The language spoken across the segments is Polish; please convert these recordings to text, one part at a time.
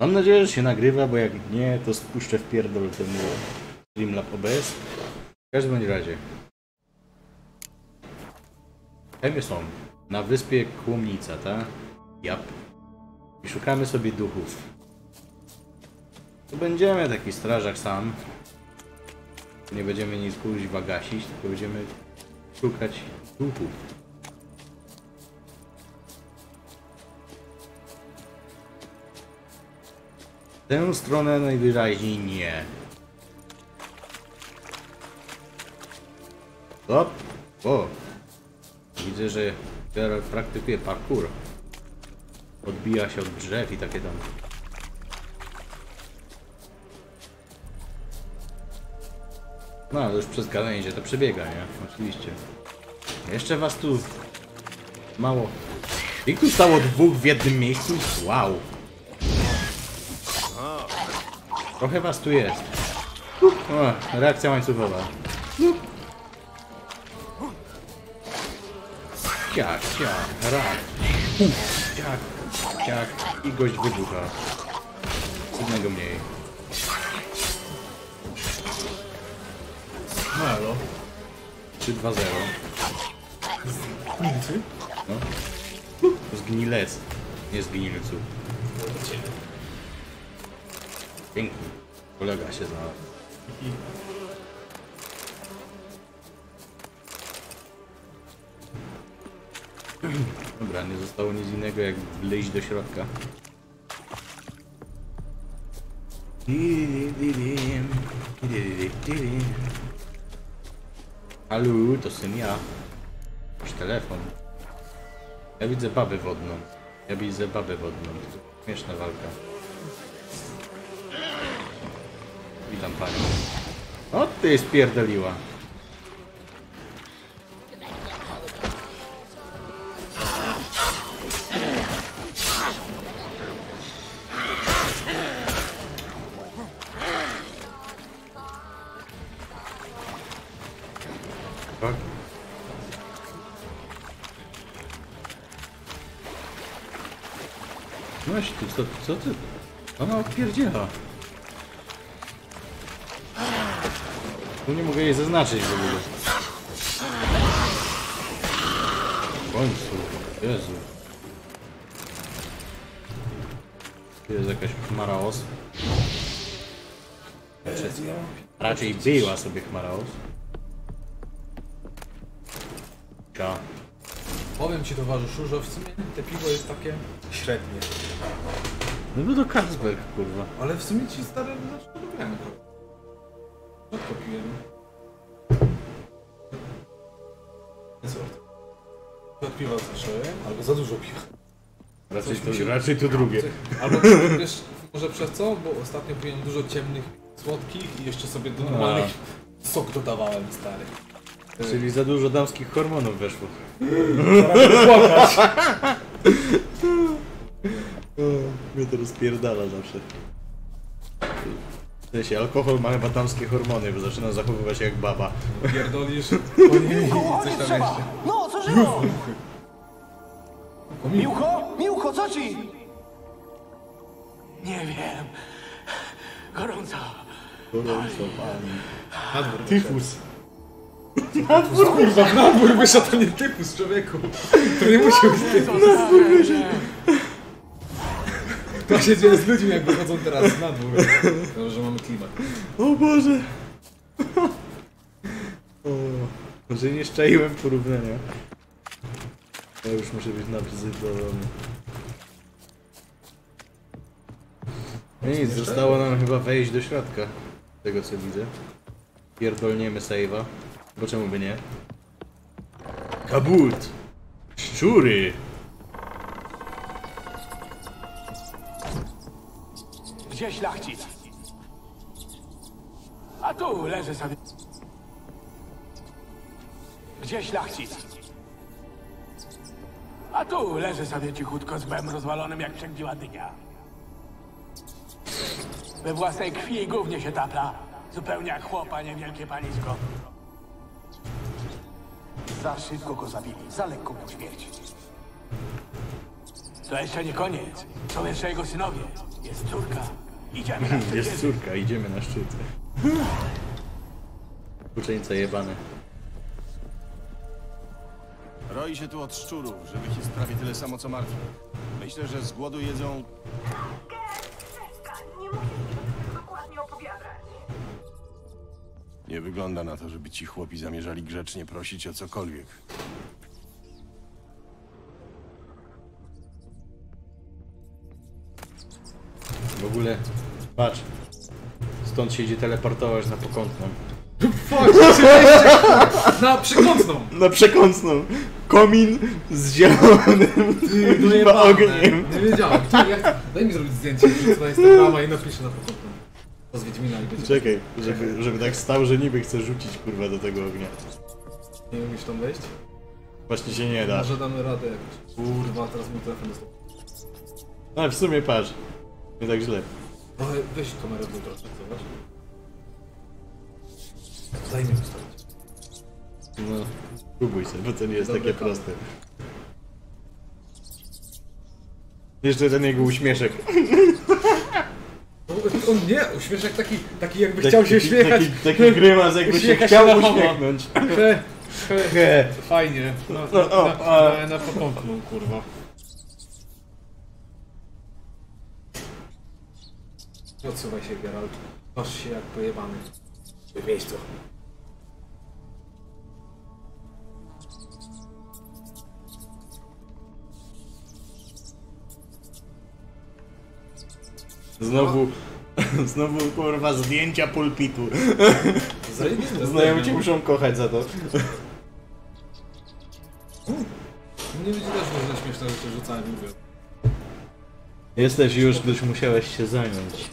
Mam nadzieję, że się nagrywa, bo jak nie, to spuszczę w pierdol temu Streamlab OBS. W każdym razie. Chemie są na wyspie Kłomnica, tak? Jap. I szukamy sobie duchów. To będziemy taki strażak sam. Nie będziemy nic kuźwa gasić, tylko będziemy szukać duchów. Tę stronę najwyraźniej nie. O! Widzę, że Geralt praktykuje parkour. Odbija się od drzew i takie tam. No, ale już przez gałęzie to przebiega, nie? Oczywiście. Jeszcze was tu mało. I tu stało dwóch w jednym miejscu? Wow! Trochę was tu jest. O, reakcja łańcuchowa. Ciak, ciak, rak. Ciak, ciak. I gość wybucha. Jednego mniej. No elo. 3-2-0. Milcy? No. Zgnilec. Nie zgnilcu. Piękny. Kolega się znalazł. Dobra, nie zostało nic innego jak wleźć do środka. Halo, to syn ja. Masz telefon. Ja widzę babę wodną. Ja widzę babę wodną. Śmieszna walka. Witam panią. O, ty spierdoliła. Tak. Weź ty, co, ty? Ona odpierdziela. Tu nie mogę jej zaznaczyć w ogóle. W końcu. Jezu. Tu jest jakaś chmara os. Raczej była sobie chmara os. Powiem ci towarzyszu, że w sumie te piwo jest takie średnie. No to Carlsberg, kurwa. Ale w sumie ci stare Raczej to, się- raczej to drugie. Albo wiesz, może przez co? Bo ostatnio piłem dużo ciemnych, słodkich i jeszcze sobie do normalnych sok dodawałem, stary. Czyli za dużo damskich hormonów weszło. Płakać. Mnie to rozpierdala zawsze. W sensie, alkohol ma chyba damskie hormony, bo zaczyna zachowywać się jak baba. Pierdolisz, o nie, coś tam trzeba! jeszcze. No, co żyło? Miłko? Miłko, co ci? Nie wiem. Gorąco. Gorąco pani. Na dwór Tyfus. wyszedł. Kurwa, na dwór wyszedł, to nie typus, człowieku. To nie musi być typus. To się dzieje z ludźmi, jak wychodzą teraz na dwór. Dobrze, że mamy klimat. O Boże. O, może nie szczaiłem porównania. Ja już muszę być nawizytowany. No nic, zostało nam chyba wejść do środka. z Tego co widzę. Pierdolniemy save'a. Bo czemu by nie? Kabut! Szczury! Gdzie szlachcic? A tu leży sobie. Gdzie szlachcic? A tu leży sobie cichutko z bem rozwalonym jak przegniła dynia. We własnej krwi i gównie się tapla. Zupełnie jak chłopa, niewielkie panisko. Za szybko go zabili, za lekko mu śmierć. To jeszcze nie koniec. Są jeszcze jego synowie. Jest córka. Idziemy na Jest córka, idziemy na szczyt. Uczeńca jebane. Roi się tu od szczurów, żywych jest prawie tyle samo co martwych. Myślę, że z głodu jedzą... Przestań, nie musisz mi tego dokładnie opowiadać. Nie wygląda na to, żeby ci chłopi zamierzali grzecznie prosić o cokolwiek. W ogóle, patrz. Stąd się idzie teleportować na pokątną. Fuck. Na przekątną. Na przekątną. Komin z zielonym chyba ogniem. Nie wiedziałem. Czekaj, jak... Daj mi zrobić zdjęcie, wrzucę na Instagrama i napiszę na przekątną. To z Wiedźmina i będzie... Czekaj, żeby, żeby tak stał, że niby chce rzucić kurwa do tego ognia. Nie umiesz tam wejść? Właśnie się nie da. Może damy radę jakoś. Kurwa, teraz mój telefon dostał. Ale w sumie patrz. Nie tak źle. Ale weź kamerę dół trochę, zobacz. Daj mi ustawić. No, próbuj sobie, bo to nie jest Dobre takie kawy. proste. Jeszcze ten jego uśmieszek. On nie, uśmieszek taki, taki jakby chciał się uśmiechać. Taki, taki grymas, jakby się Uśmiecha się chciał na homo. uśmiechnąć. He, he, He. Fajnie. No, No, na, o, na, a- na, pokątną, kurwa. Odsuwaj się, Geralt. Patrz się jak pojebany. W miejscu. Znowu, znowu kurwa zdjęcia pulpitu. Zajebiste. Znajomi cię muszą kochać za to. Nie widzi też różne śmieszne rzeczy rzucałem, mówię. Jesteś już, gdyż musiałeś się zająć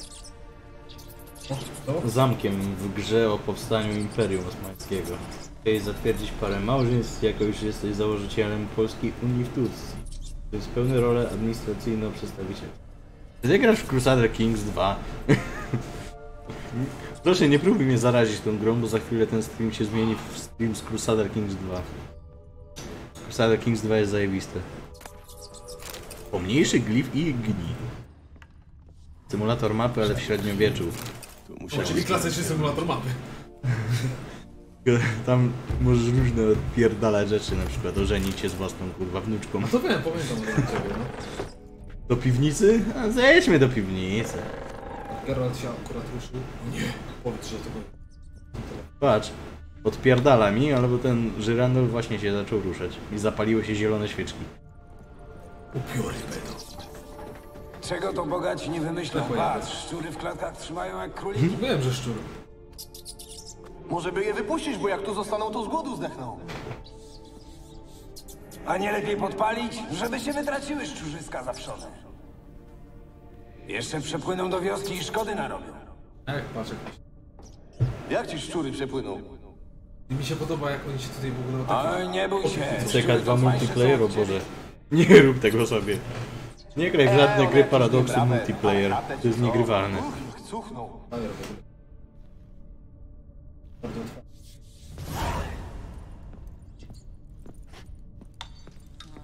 zamkiem w grze o powstaniu Imperium Osmańskiego. Chciałeś zatwierdzić parę małżeństw, jako już jesteś założycielem Polskiej Unii w Turcji. To jest pełne rolę administracyjną przedstawiciela. Ty grasz w Crusader Kings 2? Proszę, nie próbuj mnie zarazić tą grą, bo za chwilę ten stream się zmieni w stream z Crusader Kings 2. Crusader Kings 2 jest zajebiste. Pomniejszy glif i gni. Symulator mapy, ale w średniowieczu. Tu musiało czyli klasyczny symulator mapy. Tam możesz różne odpierdalać rzeczy, na przykład ożenić się z własną kurwa wnuczką. No to wiem, pamiętam no. Do piwnicy? A zejdźmy do piwnicy. Geralt się akurat ruszył. Nie, powiedz, że to był. Patrz, odpierdala mi, albo ten żyrandol właśnie się zaczął ruszać i zapaliły się zielone świeczki. Upiory będą. Czego to bogaci nie wymyślą? Tak. Patrz, szczury w klatkach trzymają jak króliki. Wiem, że szczur. Może by je wypuścić, bo jak tu zostaną, to z głodu zdechną. A nie lepiej podpalić, żeby się wytraciły szczurzyska zawszone. Jeszcze przepłyną do wioski i szkody narobią. Jak patrz, jak Jak ci szczury przepłyną? I mi się podoba, jak oni się tutaj w ogóle tak... Oj, nie bój się. CK2 szczury to fajsze multiplayer, o Boże. Nie rób tego sobie. Nie graj w żadne gry paradoksu multiplayer. To jest niegrywalne. Cuchnął. Bardzo otwarte.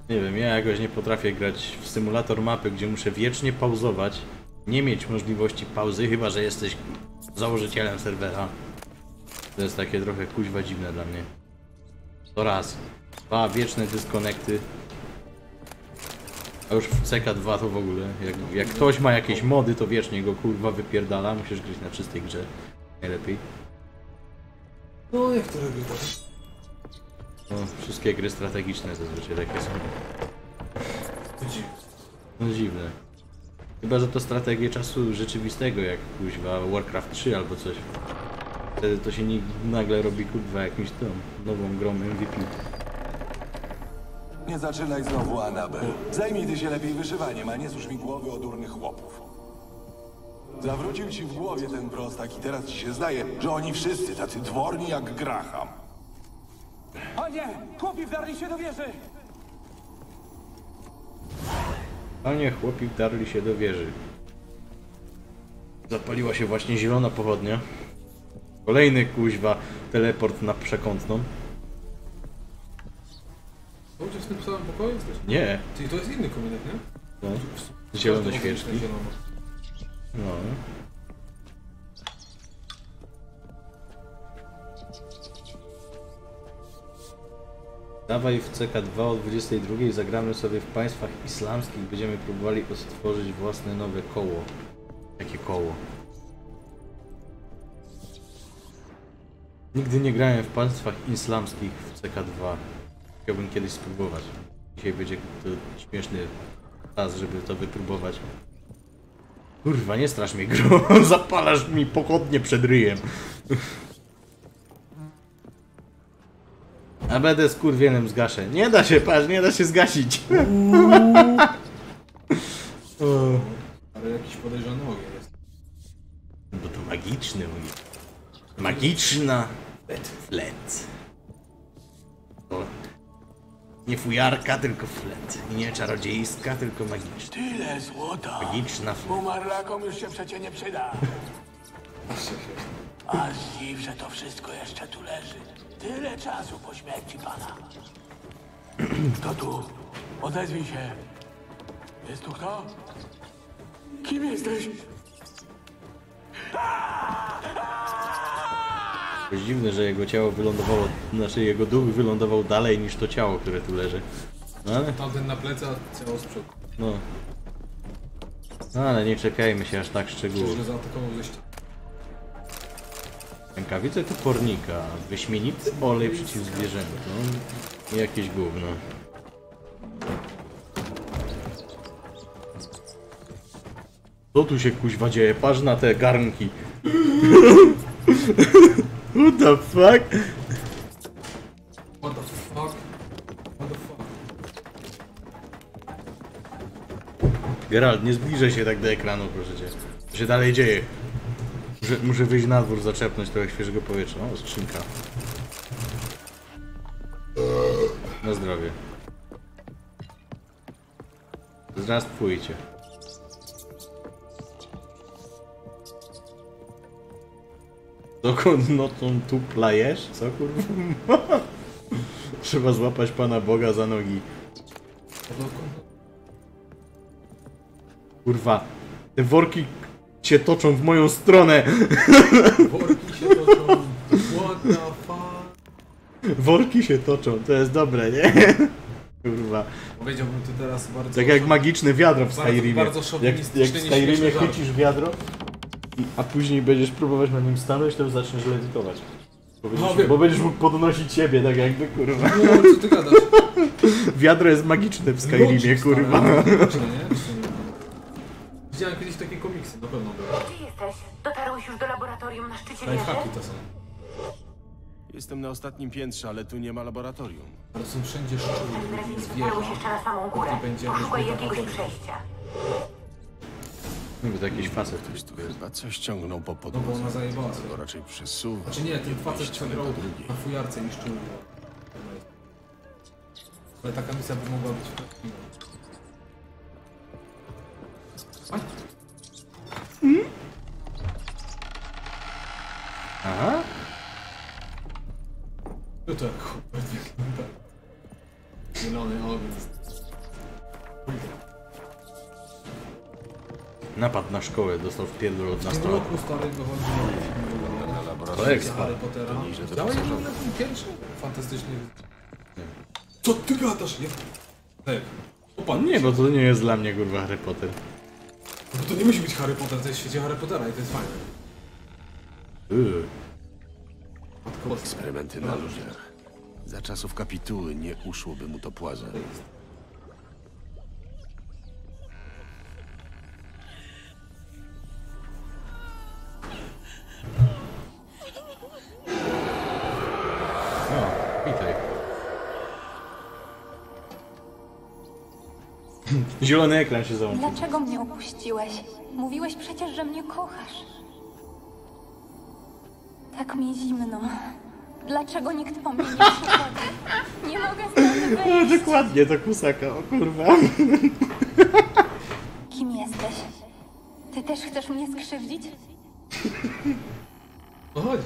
Nie wiem, ja jakoś nie potrafię grać w symulator mapy, gdzie muszę wiecznie pauzować, nie mieć możliwości pauzy, chyba że jesteś założycielem serwera. To jest takie trochę kuźwa dziwne dla mnie. To raz. Dwa, wieczne dyskonekty. A już w CK2 to w ogóle. Jak, jak ktoś ma jakieś mody, to wiecznie go kurwa wypierdala. Musisz grać na czystej grze. Najlepiej. No, niektóre gry tak. No, wszystkie gry strategiczne zazwyczaj takie są. To dziwne. No dziwne. Chyba, że to strategie czasu rzeczywistego, jak kuźwa Warcraft 3 albo coś. Wtedy to się nagle robi kurwa jakimś tą nową grą MVP. Nie zaczynaj znowu, Anabel. Zajmij ty się lepiej wyszywaniem, a nie służ mi głowy o durnych chłopów. Zawrócił ci w głowie ten prostak i teraz ci się zdaje, że oni wszyscy tacy dworni jak Graham. O nie! Chłopi wdarli się do wieży! A nie, chłopi wdarli się do wieży. Zapaliła się właśnie zielona pochodnia. Kolejny kuźwa teleport na przekątną. To gdzie w tym samym pokoju jesteś? Nie, Czyli to jest inny kominek, nie? no. Zielone świeczki. No. Dawaj w CK2 o 22 zagramy sobie w państwach islamskich. Będziemy próbowali stworzyć własne nowe koło. Jakie koło? Nigdy nie grałem w państwach islamskich w CK2. Chciałbym kiedyś spróbować. Dzisiaj będzie to śmieszny czas, żeby to wypróbować. Kurwa, nie strasz mnie gro, zapalasz mi pochodnie przed ryjem. A będę skurwienem zgaszę. Nie da się, patrz, nie da się zgasić. Ale jakiś podejrzany ogień jest. Bo to magiczny ogień. Magiczna flet. O. Nie fujarka, tylko flet. I nie czarodziejska, tylko magiczna. Tyle złota. Magiczna flet. Umarlakom już się przecie nie przyda. A dziw, że to wszystko jeszcze tu leży. Tyle czasu po śmierci pana. Kto tu? Odezwij się. Jest tu kto? Kim jesteś? Jest dziwne, że jego ciało wylądowało, znaczy jego duch wylądował dalej niż to ciało, które tu leży. No ale, Tamten na plecy, a ciało z przodu. no. No ale nie czekajmy się aż tak szczegółowo. Go zaatakował ze ściany. Rękawice topornika, wyśmienity olej przeciwzwierzętom i jakieś gówno. Co tu się kuźwa dzieje? Patrz na te garnki. What the fuck? What the fuck? What the fuck? Geralt, nie zbliżaj się tak do ekranu, proszę cię. Co się dalej dzieje? Muszę, muszę wyjść na dwór, zaczepnąć trochę świeżego powietrza. O, skrzynka. Na zdrowie. Zaraz pójdzie. Dokąd no tą tu plajesz? Co kurwa? Trzeba złapać Pana Boga za nogi. Kurwa, te worki się toczą w moją stronę. Worki się toczą. What the fuck? Worki się toczą, to jest dobre, nie? Kurwa. Powiedziałbym to teraz bardzo... Tak jak magiczne wiadro w Bardzo- Skyrimie. bardzo Jak, szowinistyczny, jak w Skyrimie chwycisz wiadro, a później będziesz próbować na nim stanąć, to zaczniesz lewitować. Bo będziesz, No bo będziesz mógł podnosić siebie, tak jakby, kurwa. No, co ty gadasz? Wiadro jest magiczne w Skyrimie, Logic, kurwa. stary, logiczne, nie? Szczycie wieży? Lifehacki to są. Jestem na ostatnim piętrze, ale tu nie ma laboratorium. Ale są wszędzie szczury, jest wieża. Dotarłeś jeszcze na samą górę. Nie będzie Poszukaj jakiegoś przejścia. Niby to jakiś facet. Ktoś tu chyba coś ciągnął po No bo podłodze. ona zajebała sobie. Albo raczej przesuwa. Czy nie, ten facet co grał na fujarce i szczur. Ale taka misja by mogła być Aha. No to jak Hubert wygląda. Zielony ogień. Napad na szkołę, dostał wpierdol od W tym nastolatków. roku stary wychodzi To ekspa. Harry Pottera. nieźle to Dałeś posłużone. na tym pierwszy? Fantastyczny. Co ty gadasz? Nie. Tak. Opan, Nie, bo to nie jest dla mnie, kurwa, Harry Potter. No to nie musi być Harry Potter, to jest w świecie Harry Pottera i to jest fajne. Yy. Eksperymenty na ludziach. Za czasów kapituły nie uszłoby mu to witaj. Zielony ekran się załączył. Dlaczego mnie opuściłeś? Mówiłeś przecież, że mnie kochasz. Tak mi zimno. Dlaczego nikt po mnie nie przychodzi? Nie mogę stąd O, wyjść. dokładnie, to kusaka, o kurwa. Kim jesteś? Ty też chcesz mnie skrzywdzić? O chodzi.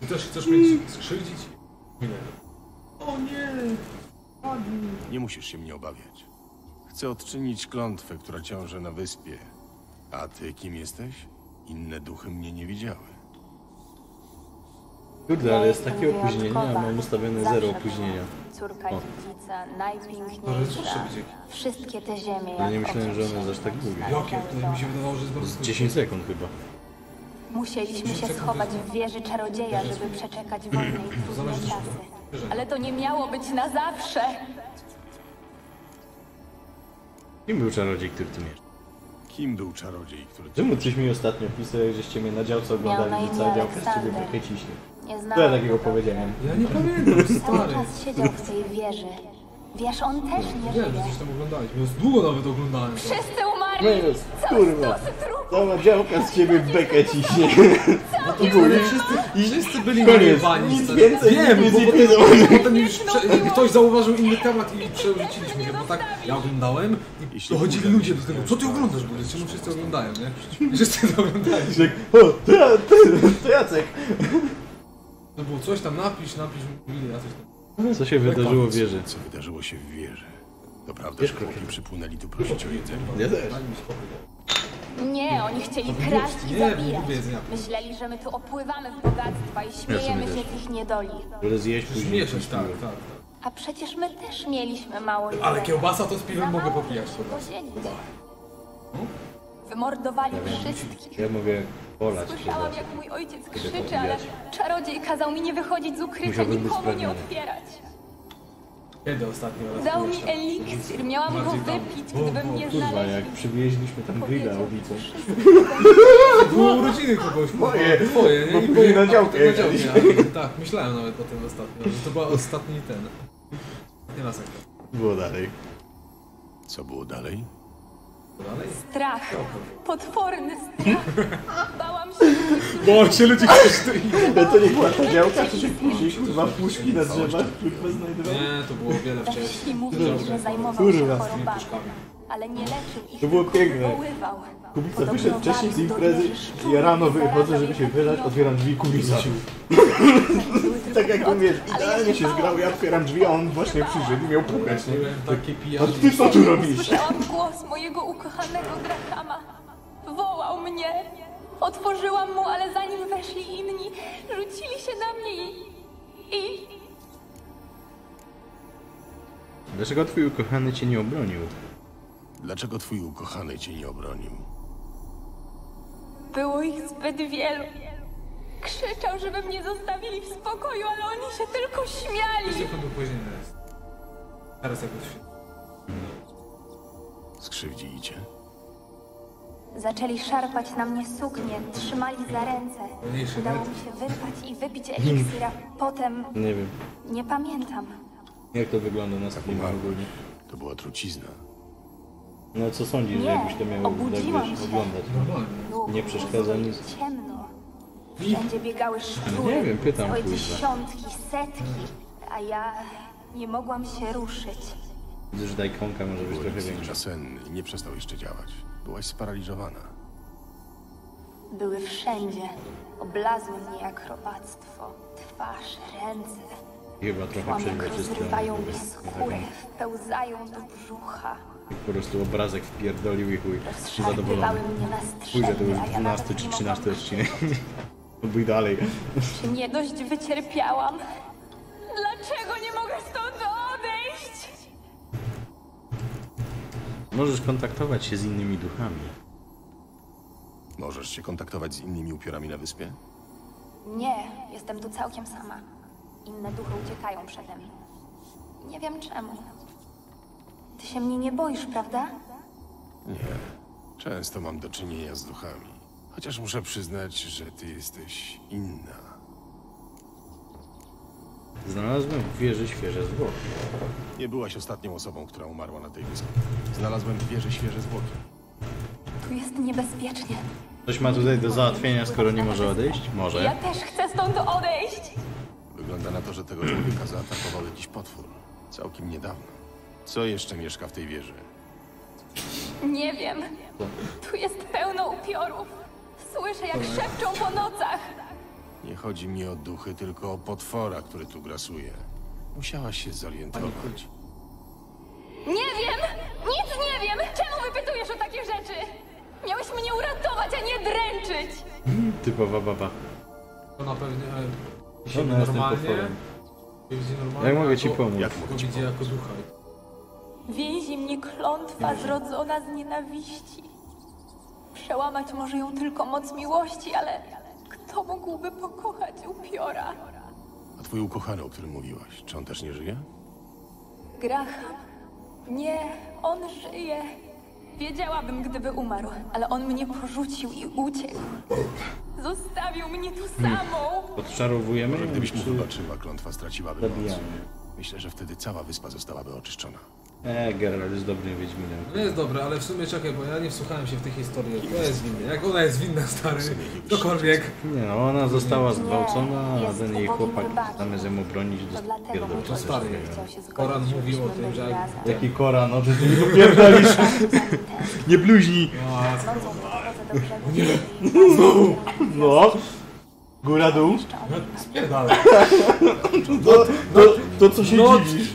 Ty też chcesz mieć skrzywdzić? Nie. O nie! Nie musisz się mnie obawiać. Chcę odczynić klątwę, która ciąży na wyspie. A ty kim jesteś? Inne duchy mnie nie widziały. Kurde, ale jest Ja takie opóźnienie, a mam ustawione Zawsze zero opóźnienia. Córka dziedzica, Ale najpiękniejsza. Wszystkie te ziemie, Ale nie myślałem, że one jest aż tak długie. Jakie? To mi się wydawało, że jest bardzo Z krótkie. 10 sekund chyba. Musieliśmy się schować w wieży czarodzieja, żeby przeczekać wojnę i trudne czasy. Ale to nie miało być na zawsze. Kim był czarodziej, który tu mieszka? Kim był czarodziej, który. Czemu coś mi ostatnio pisałeś, żeście mnie na działce oglądali i cała działka z ciebie trochę ciśnie. Nie Co ja takiego go. powiedziałem? Ja nie pamiętam, Cały stary. czas siedział w tej wieży. Wiesz, on też nie Wiem, że żyje. coś tam oglądaliśmy. Już długo nawet oglądałem to. Wszyscy umarli! Jezus, Cały kurwa. stos trupów! Cała działka z ciebie w bekę ciśnie. No to było, wszyscy, wszyscy byli Koniec. najebani. Nic stary. więcej, Wiem, nic bo nie potem, wiedzą. potem już prze, ktoś zauważył inny temat i przerzuciliśmy się, bo tak ja oglądałem i dochodzili ludzie do tego, co ty oglądasz, bo czemu wszyscy oglądają, nie? Wszyscy to oglądali. O, to, ja, to, to Jacek. To było coś tam, napisz, napisz, mówili, ja coś tam. Co się wydarzyło w wieży? Co wydarzyło się w wieży? To prawda, Wiesz, że krokiem. chłopi przypłynęli tu prosić o jedzenie? Ja też. Nie, oni chcieli kraść i nie, zabijać. Myśleli, że my tu opływamy w bogactwa i śmiejemy się z ich niedoli. Ale zjeść później. Tak, tak, tak. A przecież my też mieliśmy mało Ale jedzenia. kiełbasa to z piwem mogę popijać żeby chyba. posiedzieć. Wymordowali wszystkich. Ja mogę polać Słyszałam, jak mój ojciec krzyczy, ale czarodziej kazał mi nie wychodzić z ukrycia, Musiałbym być nikomu nie otwierać. Kiedy ostatni raz Dał byłeś mi tam? eliksir, miałam go Bardziej tam. wypić, gdybym nie Kurwa, jak znaleźli. przywieźliśmy tam grilla Powiedział, ulicą. Było urodziny kogoś, Moje, twoje, nie? bo I później na działkę na jechaliśmy. działkę, Tak, myślałem nawet o tym ostatnio, że to był ostatni ten. Nie raz jak to. Było dalej. Co było dalej? Strach. Potworny strach. Bałam się, Bo się ludzie ktoś tu Ale to nie była ta działka, to się później kurwa puszki na drzewach kurwa znajdowały. Nie, to było wiele wcześniej. Mówili, że zajmował się chorobami, ale nie leczył ich, To było tylko piękne. wywoływał. Kubica wyszedł wcześniej z imprezy i ja rano wychodzę, żeby się wylać, otwieram drzwi Kubica. Tak jak ja idealnie się zgrał, ja otwieram drzwi, a on właśnie przyszedł i miał pukać, nie? Byłem taki A pijany. ty co tu robisz? Głos mojego ukochanego Drakama. Wołał mnie. Otworzyłam mu, ale zanim weszli inni, rzucili się na mnie i... i... Dlaczego twój ukochany cię nie obronił? Dlaczego twój ukochany cię nie obronił? Było ich zbyt wielu. Krzyczał, żeby mnie zostawili w spokoju, ale oni się tylko śmiali. Sekundę później jest. Teraz jakoś. Skrzywdzili cię? Zaczęli szarpać na mnie suknię, trzymali za ręce. Mniejszy Udało mi się wyrwać i wypić eliksira. Potem Nie wiem. nie pamiętam. Jak to wygląda na streamie ogólnie? To była trucizna. No co sądzisz, że Nie, jakbyś to miał jakbyś się. oglądać? Normalnie. Było Nie przeszkadza nic. Ciemno. Wszędzie biegały szczury. Nie wiem, pytam, Całe kurwa. dziesiątki, setki. A ja nie mogłam się ruszyć. Widzę, że ta ikonka może być trochę większa. i nie przestał jeszcze działać. Byłaś sparaliżowana. Były wszędzie. Oblazły mnie jak robactwo. Twarz, ręce. Chyba trochę jak przejmę rozrywają mi skórę, wpełzają do brzucha. Po prostu obrazek wpierdolił i chuj. Zadowolony. że to już strzępy, a ja 12 nawet czy nie 13 mogłam odcinek. Bój dalej. Nie dość wycierpiałam? Dlaczego nie mogę stąd odejść? Możesz kontaktować się z innymi duchami. Możesz się kontaktować z innymi upiorami na wyspie? Nie, jestem tu całkiem sama. Inne duchy uciekają przede mną. Nie wiem czemu. Ty się mnie nie boisz, prawda? Nie. Często mam do czynienia z duchami. Chociaż muszę przyznać, że ty jesteś inna. Znalazłem w wieży świeże zwłoki. Nie byłaś ostatnią osobą, która umarła na tej wyspie. Znalazłem w wieży świeże zwłoki. Tu jest niebezpiecznie. Coś ma tutaj do załatwienia, skoro nie może odejść? Ja Może. też chcę stąd odejść. Wygląda na to, że tego człowieka zaatakował jakiś potwór. Całkiem niedawno. Co jeszcze mieszka w tej wieży? Nie wiem. Tu jest pełno upiorów. Słyszę, jak szepczą po nocach. Nie chodzi mi o duchy, tylko o potwora, który tu grasuje. Musiałaś się zorientować. Nie wiem! Nic nie wiem! Czemu wypytujesz o takie rzeczy? Miałeś mnie uratować, a nie dręczyć! Typowa baba. Ona pewnie e, dzisiaj Ona jest tym normalnie. potworem. Normalnie. Jak mogę ci albo pomóc? Jak mogę ci widzi jako ducha. Więzi mnie klątwa zrodzona z nienawiści. Przełamać może ją tylko moc miłości, ale kto mógłby pokochać upiora? A twój ukochany, o którym mówiłaś, czy on też nie żyje? Graham? Nie, on żyje. Wiedziałabym, gdyby umarł, ale on mnie porzucił i uciekł. Zostawił mnie tu samą. Odczarowujemy Może gdybyś mu czy wybaczyła, klątwa straciłaby moc. zabijamy? Myślę, że wtedy cała wyspa zostałaby oczyszczona. E, Geralt jest dobrym Wiedźminem. No jest dobre, ale w sumie czekaj, bo ja nie wsłuchałem się w tej historii. Kto jest winny? Jak ona jest winna, stary? Ktokolwiek. Nie no, ona została zgwałcona, a ten jej chłopak zamiast ją To pierdol mój przez stary. Koran mówi o tym, że-. Jaki Koran, no że ty nie popierdolisz, nie do brzegu Znowu! No. Góra dół. Spierdalaj. To, to, to co się No, dziwisz?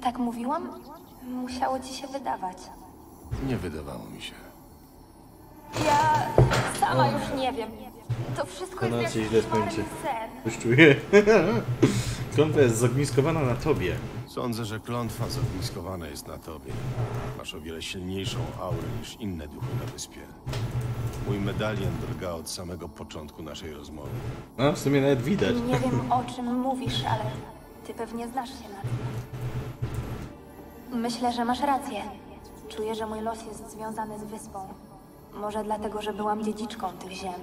Tak mówiłam? Musiało ci się wydawać. Nie wydawało mi się. Ja sama już nie wiem. To wszystko To nam jest się jak źle skończy. Już czuję. Klątwa jest zagniskowana na tobie. Sądzę, że klątwa zogniskowana jest na tobie. Masz o wiele silniejszą aurę niż inne duchy na wyspie. Mój medalion drga od samego początku naszej rozmowy. No, w sumie nawet widać. Nie wiem o czym mówisz, ale ty pewnie znasz się na tym. Myślę, że masz rację. Czuję, że mój los jest związany z wyspą. Może dlatego, że byłam dziedziczką tych ziem.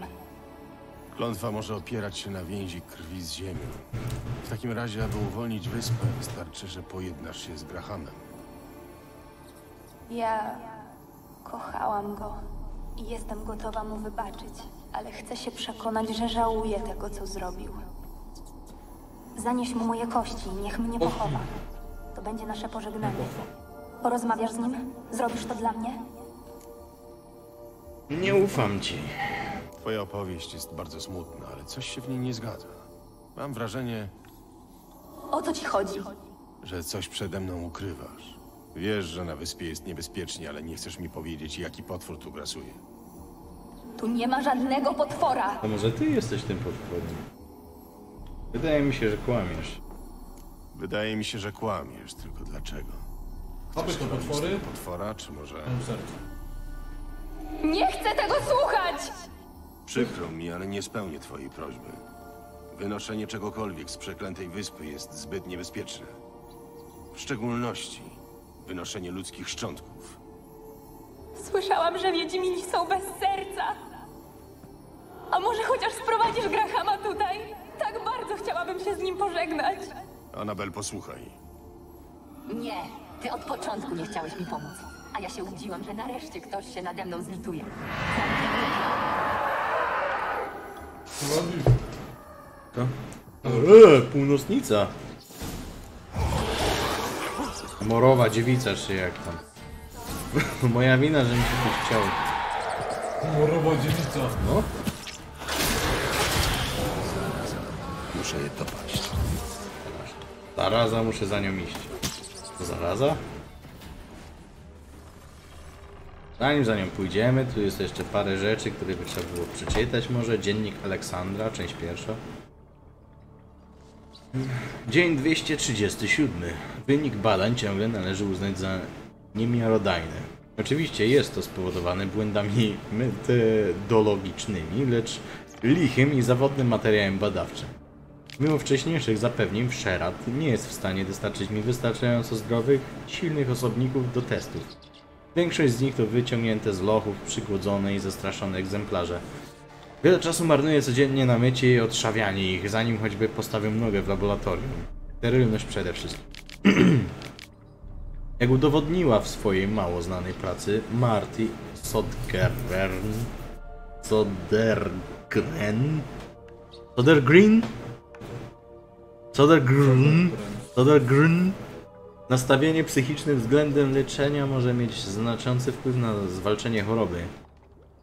Klątwa może opierać się na więzi krwi z ziemią. W takim razie, aby uwolnić wyspę, wystarczy, że pojednasz się z Grahamem. Ja kochałam go i jestem gotowa mu wybaczyć, ale chcę się przekonać, że żałuję tego, co zrobił. Zanieś mu moje kości niech mnie pochowa. To będzie nasze pożegnanie. Porozmawiasz z nim? Zrobisz to dla mnie? Nie ufam ci. Twoja opowieść jest bardzo smutna, ale coś się w niej nie zgadza. Mam wrażenie, O co ci chodzi? że coś przede mną ukrywasz. Wiesz, że na wyspie jest niebezpiecznie, ale nie chcesz mi powiedzieć, jaki potwór tu grasuje. Tu nie ma żadnego potwora. To może ty jesteś tym potworem. Wydaje mi się, że kłamiesz. Wydaje mi się, że kłamiesz, tylko dlaczego? Oby to chronić potwory? tego potwora, czy może... Mam serce. Nie chcę tego słuchać! Przykro mi, ale nie spełnię twojej prośby. Wynoszenie czegokolwiek z przeklętej wyspy jest zbyt niebezpieczne. W szczególności wynoszenie ludzkich szczątków. Słyszałam, że Wiedźmini są bez serca. A może chociaż sprowadzisz Grahama tutaj? Tak bardzo chciałabym się z nim pożegnać. Anabel, posłuchaj. Nie, ty od początku nie chciałeś mi pomóc. A ja się łudziłam, że nareszcie ktoś się nade mną zlituje. Eee, północnica. Morowa dziewica, czy jak tam. Moja wina, że mi się to chciało. Morowa dziewica. No, Muszę je dopaść. Zaraza, muszę za nią iść. Zaraza? Zanim za nią pójdziemy, tu jest jeszcze parę rzeczy, które by trzeba było przeczytać może. Dziennik Aleksandra, część pierwsza. Dzień 237. Wynik badań ciągle należy uznać za niemiarodajny. Oczywiście jest to spowodowane błędami metodologicznymi, lecz lichym i zawodnym materiałem badawczym. Mimo wcześniejszych zapewnień, Sherat nie jest w stanie dostarczyć mi wystarczająco zdrowych, silnych osobników do testów. Większość z nich to wyciągnięte z lochów, przygłodzone i zastraszone egzemplarze. Wiele czasu marnuję codziennie na mycie i odszawianie ich, zanim choćby postawię nogę w laboratorium. Sterylność przede wszystkim. Jak udowodniła w swojej mało znanej pracy Marty Sodgern... Sodergren... Sodergreen? Sodergreen? Sodergreen? Nastawienie psychiczne względem leczenia może mieć znaczący wpływ na zwalczenie choroby.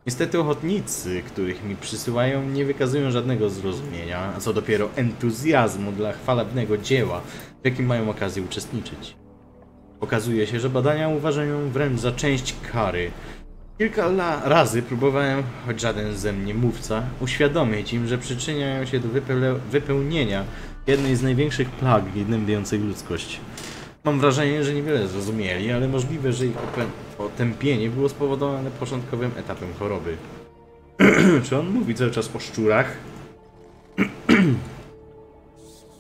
Niestety ochotnicy, których mi przysyłają, nie wykazują żadnego zrozumienia, a co dopiero entuzjazmu dla chwalebnego dzieła, w jakim mają okazję uczestniczyć. Okazuje się, że badania uważają wręcz za część kary. Kilka razy próbowałem, choć żaden ze mnie mówca, uświadomić im, że przyczyniają się do wypełnienia jednej z największych plag gnębiących ludzkość. Mam wrażenie, że niewiele zrozumieli, ale możliwe, że ich opę- otępienie było spowodowane początkowym etapem choroby. Czy on mówi cały czas o szczurach?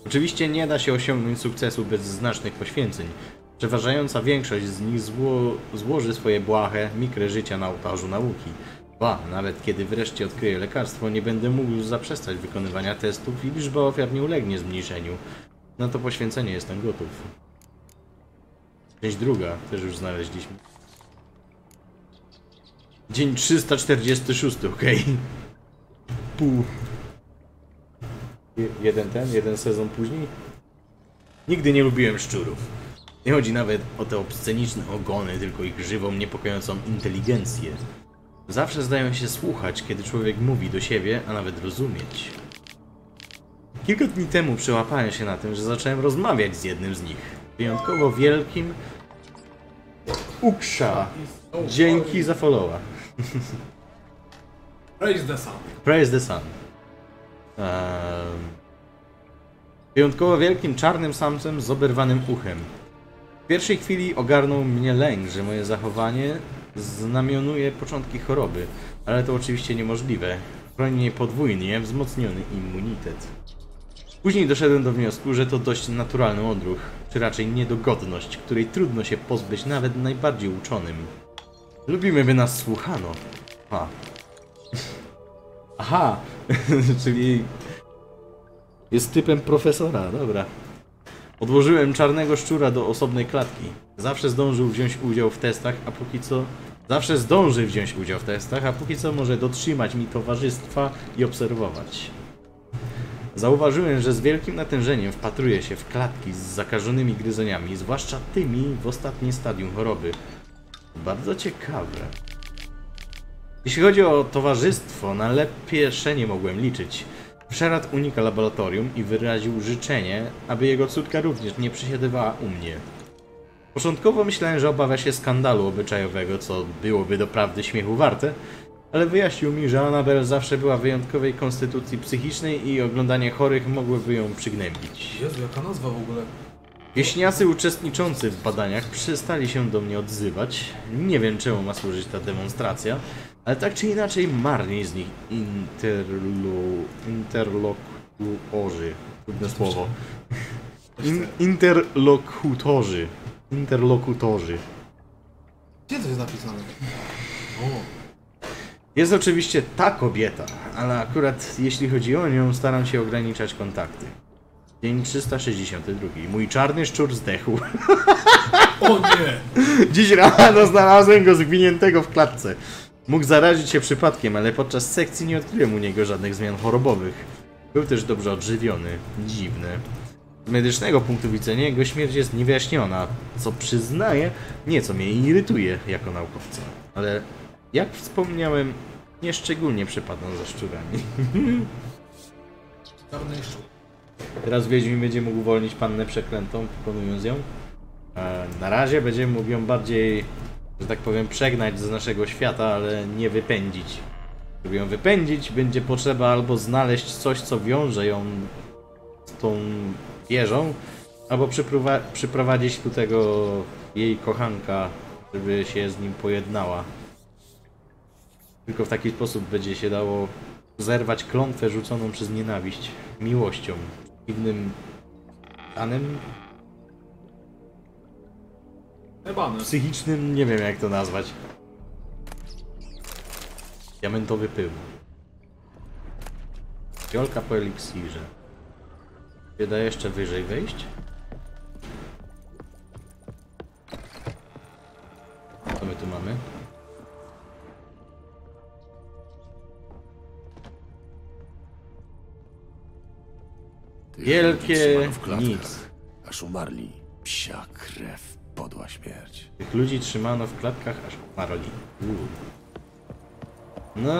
Oczywiście nie da się osiągnąć sukcesu bez znacznych poświęceń. Przeważająca większość z nich zło, złoży swoje błahe, mikre życia na ołtarzu nauki. Ba, nawet kiedy wreszcie odkryję lekarstwo, nie będę mógł już zaprzestać wykonywania testów i liczba ofiar nie ulegnie zmniejszeniu. Na to poświęcenie jestem gotów. Część druga też już znaleźliśmy. Dzień 346, okej. Pół. Je- Jeden ten, jeden sezon później. Nigdy nie lubiłem szczurów. Nie chodzi nawet o te obsceniczne ogony, tylko ich żywą, niepokojącą inteligencję. Zawsze zdają się słuchać, kiedy człowiek mówi do siebie, a nawet rozumieć. Kilka dni temu przełapałem się na tym, że zacząłem rozmawiać z jednym z nich. Wyjątkowo wielkim. Uksza. Dzięki za followa. Praise the sun. Praise the Sun. Ehm, wyjątkowo wielkim czarnym samcem z oberwanym uchem. W pierwszej chwili ogarnął mnie lęk, że moje zachowanie znamionuje początki choroby, ale to oczywiście niemożliwe. Chroni mnie podwójnie wzmocniony immunitet. Później doszedłem do wniosku, że to dość naturalny odruch, czy raczej niedogodność, której trudno się pozbyć nawet najbardziej uczonym. Lubimy, by nas słuchano. Aha, czyli jest typem profesora, dobra. Odłożyłem czarnego szczura do osobnej klatki. Zawsze zdążył wziąć udział w testach, a póki co... Zawsze zdąży wziąć udział w testach, a póki co może dotrzymać mi towarzystwa i obserwować. Zauważyłem, że z wielkim natężeniem wpatruje się w klatki z zakażonymi gryzoniami, zwłaszcza tymi w ostatnim stadium choroby. Bardzo ciekawe. Jeśli chodzi o towarzystwo, na lepsze nie mogłem liczyć. Szerat unika laboratorium i wyraził życzenie, aby jego córka również nie przesiadywała u mnie. Początkowo myślałem, że obawia się skandalu obyczajowego, co byłoby doprawdy śmiechu warte, ale wyjaśnił mi, że Anabel zawsze była wyjątkowej konstytucji psychicznej i oglądanie chorych mogłyby ją przygnębić. Jezu, jaka nazwa w ogóle? Wieśniacy uczestniczący w badaniach przestali się do mnie odzywać. Nie wiem czemu ma służyć ta demonstracja, ale tak czy inaczej marni z nich interlo... interlokutorzy. Trudne słowo. In, interlokutorzy. Interlokutorzy. Gdzie to jest napisane? O, Jest oczywiście ta kobieta, ale akurat jeśli chodzi o nią, staram się ograniczać kontakty. Dzień 362. Mój czarny szczur zdechł. o nie! Dziś rano znalazłem go zwiniętego w klatce. Mógł zarazić się przypadkiem, ale podczas sekcji nie odkryłem u niego żadnych zmian chorobowych. Był też dobrze odżywiony. Dziwne. Z medycznego punktu widzenia jego śmierć jest niewyjaśniona, co przyznaję, nieco mnie irytuje jako naukowca. Ale jak wspomniałem, nie szczególnie przepadam za szczurami. Czarny szczur. Teraz Wiedźmin będzie mógł uwolnić pannę przeklętą, pokonując ją. E, na razie będziemy mógł ją bardziej, że tak powiem, przegnać z naszego świata, ale nie wypędzić. Żeby ją wypędzić, będzie potrzeba albo znaleźć coś, co wiąże ją z tą wieżą, albo przyprowa- przyprowadzić tu tego jej kochanka, żeby się z nim pojednała. Tylko w taki sposób będzie się dało zerwać klątwę rzuconą przez nienawiść miłością, dziwnym stanem Ebany. psychicznym, nie wiem jak to nazwać. Diamentowy pył. Fiolka po eliksirze. Czy da jeszcze wyżej wejść? Co my tu mamy? Wielkie nic. Aż umarli. Psia krew, podła śmierć. Tych ludzi trzymano w klatkach aż. Uuu. No,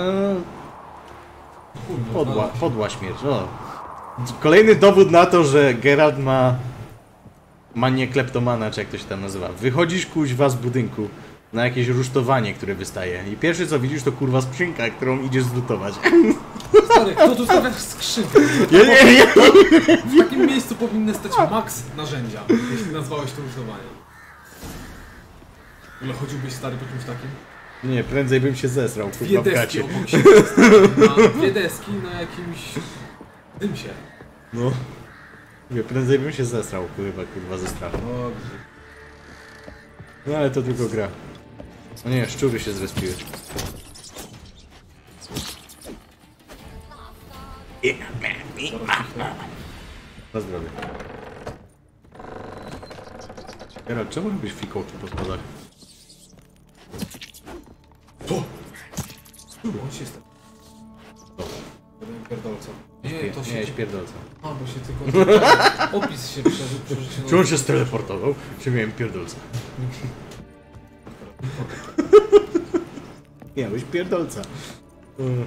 podła, znalazł. podła śmierć. O. Kolejny dowód na to, że Geralt ma manię kleptomana, czy jak to się tam nazywa. Wychodzisz kuźwa z budynku na jakieś rusztowanie, które wystaje i pierwsze co widzisz to kurwa skrzynka, którą idziesz zlutować. Stary, kto tu stawia skrzynkę? Ja nie, nie. W takim miejscu powinny stać max narzędzia, jeśli nazwałeś to używanie. Ile chodziłbyś stary po czymś takim? nie, prędzej bym się zesrał Dwie kurwa w gacie. obok siebie. stary, Na dwie deski na jakimś dymsie. No. Nie, prędzej bym się zesrał chyba kurwa ze strachu. Dobrze. No ale to tylko gra. No nie, szczury się zrespiły. Na zdrowie. Geralt, czemu robisz fikołki po schodach? On się stał. Jeden pierdolca. Nie, to się... Nie, śpierdolca. A, bo się tylko... Opis się przeżył, przeżył się... Czy on się steleportował? Czy miałem pierdolca? Miałeś pierdolca. Mm.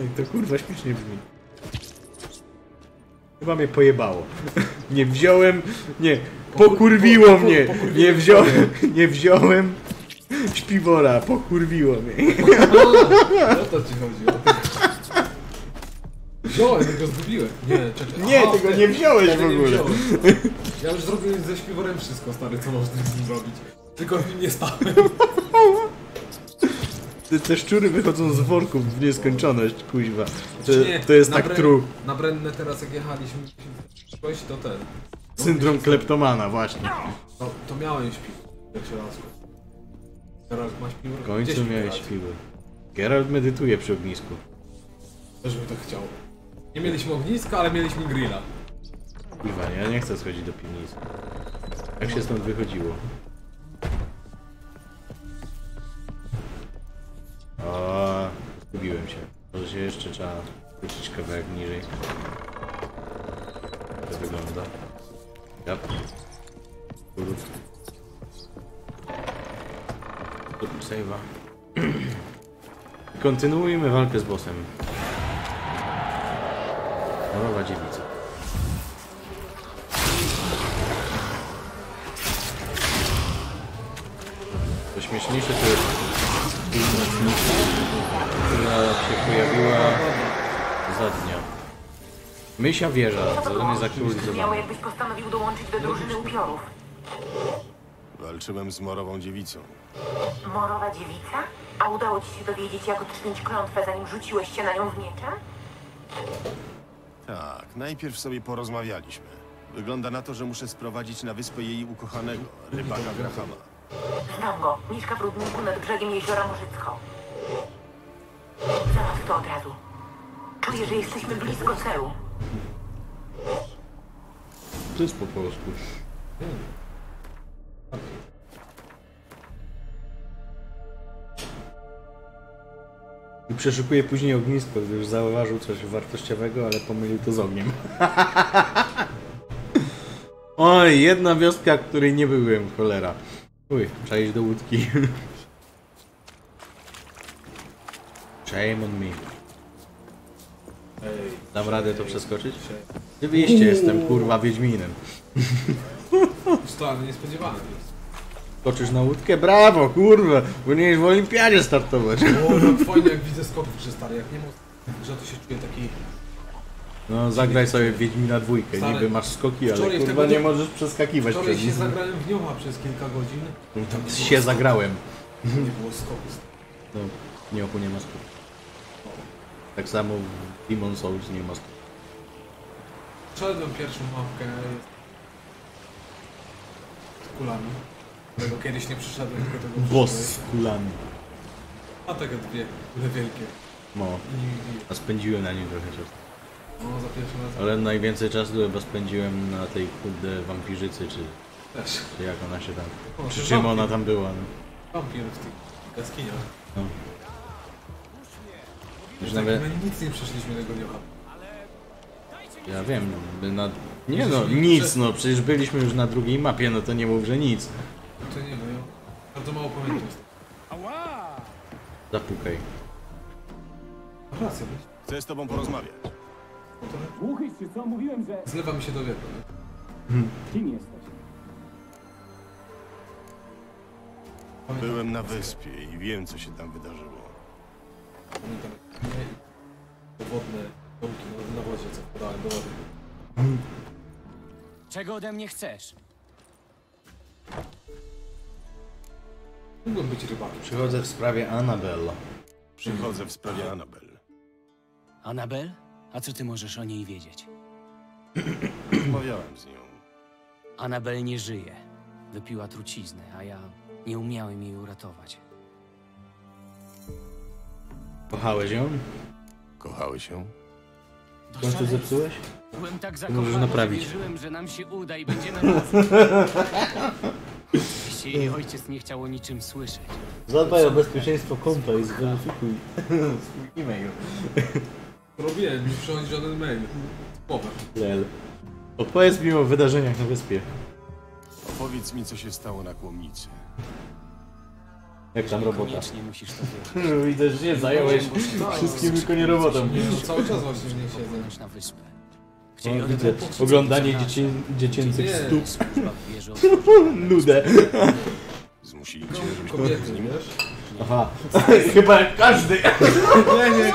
Ej, To kurwa śmiesznie brzmi. Chyba mnie pojebało. Nie wziąłem... Nie, pokurwiło po- po- mnie. Nie wziąłem... Nie wziąłem... Śpiwora, pokurwiło mnie. O to ci chodzi. Wziąłem, tylko zgubiłem. Nie, czekaj. Nie, tego te- nie wziąłeś w ogóle. Ja już zrobiłem ze śpiworem wszystko, stary, co można z nim zrobić. Tylko w nim nie stałem. Te, te szczury wychodzą z worków w nieskończoność, kuźwa. To, Nie, to jest na tak Bren- true. Na teraz jak jechaliśmy, to ten. Syndrom kleptomana, właśnie. To, to miałem śpiwór, jak się raz. Teraz ma śpiwór? W końcu miałeś śpiwór. Geralt medytuje przy ognisku. Też bym tak chciał. Nie mieliśmy ogniska, ale mieliśmy grilla. Kuźwa, ja nie chcę schodzić do piwnicy. Jak się stąd wychodziło? O, zgubiłem się. Może się jeszcze trzeba wrócić kawałek niżej. Jak to wygląda? Ja. Kurwa. Save'a. Kontynuujmy walkę z bossem. Morowa dziewica. To śmieszniejsze to jest która się pojawiła za dnia. Mysia wieża, zadanie zaktualizowane. Jakbyś postanowił dołączyć do drużyny upiorów. Walczyłem z morową dziewicą. Morowa dziewica? A udało ci się dowiedzieć, jak odczynić klątwę, zanim rzuciłeś się na nią z mieczem? Tak, najpierw sobie porozmawialiśmy. Wygląda na to, że muszę sprowadzić na wyspę jej ukochanego, rybaka Grahama. Znam go. Mieszka w Rudniku nad brzegiem jeziora Morzycko. Załatw to od razu. Czuję, że jesteśmy blisko celu. To jest po polsku. I przeszukuje później ognisko, gdy już zauważył coś wartościowego, ale pomylił to z ogniem. Oj, jedna wioska, której nie byłem, cholera. Uj, trzeba iść do łódki. Shame on me. Dam radę to przeskoczyć? Oczywiście jestem kurwa Wiedźminem. stary, niespodziewany jest. Skoczysz na łódkę? Brawo, kurwa! Powinieneś w olimpiadzie startować. O, tak fajnie jak widzę skoków, że stary, jak nie ma... Że to się czuje taki... No zagraj sobie w Wiedźmina dwójkę, Stary, niby masz skoki, ale wczoraj w kurwa nie nie- możesz przeskakiwać Wczoraj przez się nich. zagrałem w niocha przez kilka godzin. Tam się zagrałem. Nie było skoków. No, nie opu nie ma skoki. Tak samo w Demon Souls nie ma skoki. Przeszedłem pierwszą mapkę z kulami. Tego kiedyś nie przyszedłem, tylko tego Boss z kulami. A takie dwie, kule wielkie. No, I a spędziłem na nim trochę czasu. No, za pierwszym razem Ale najwięcej czasu chyba spędziłem na tej kurde wampirzycy, czy, też. czy jak ona się tam... O, Czy czym wampir. ona tam była, no. Wampir w tych jaskiniach. no. Już Tak, nawet... my nic nie przeszliśmy tego niocha. Ja wiem, by na... Nie no, nic no, przecież byliśmy już na drugiej mapie, no to nie mów, że nic. To nie no, ja bardzo mało pamiętam. Zapukaj. Rację, wiesz? Chcę z tobą porozmawiać. Zlewa mi się do wieku, nie? Kim jesteś? Byłem na wyspie i wiem, co się tam wydarzyło. Pamiętam, nie, te wodne domki na, na wodzie, co wpadałem do wody. Czego ode mnie chcesz? Mógłbym być rybakiem. Przychodzę w sprawie Annabelle. Przychodzę w sprawie Anabel. Anabel? A co ty możesz o niej wiedzieć? Rozmawiałem z nią. Anabel nie żyje. Wypiła truciznę, a ja nie umiałem jej uratować. Kochałeś ją? Kochałeś ją? W końcu zepsułeś? Byłem tak możesz zakochany, że naprawić. wierzyłem, że nam się uda i będziemy razem. Oczywiście jej ojciec nie chciał o niczym słyszeć. Zadbaj o bezpieczeństwo konta i zweryfikuj swój e-mail. Robiłem, nie przychodzi żaden mail. Power. Lel. Opowiedz mi o wydarzeniach na wyspie. Opowiedz mi, co się stało na kłomnicy. Jak tam robota? Koniecznie musisz to wiedzieć. Widzę, że się zająłeś wszystkim, tylko nie robotą. No cały czas właśnie w niej siedzę. Popłynąć na wyspę. Chcieli No, widzę oglądanie dziecię dziecięcych stóp. Nudę. Zmusili cię, żebyś Kobiety, z wiesz? Aha. Chyba jak każdy. Nie, nie, nie.